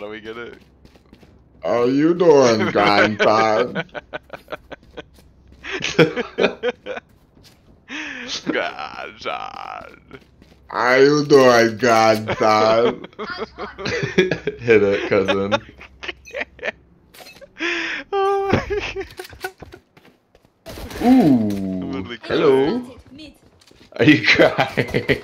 do we get it? Oh, How you doing, grandson? Godson. How you doing, grandson? Hit it, cousin. oh my god. Ooh. Hello. Are you crying?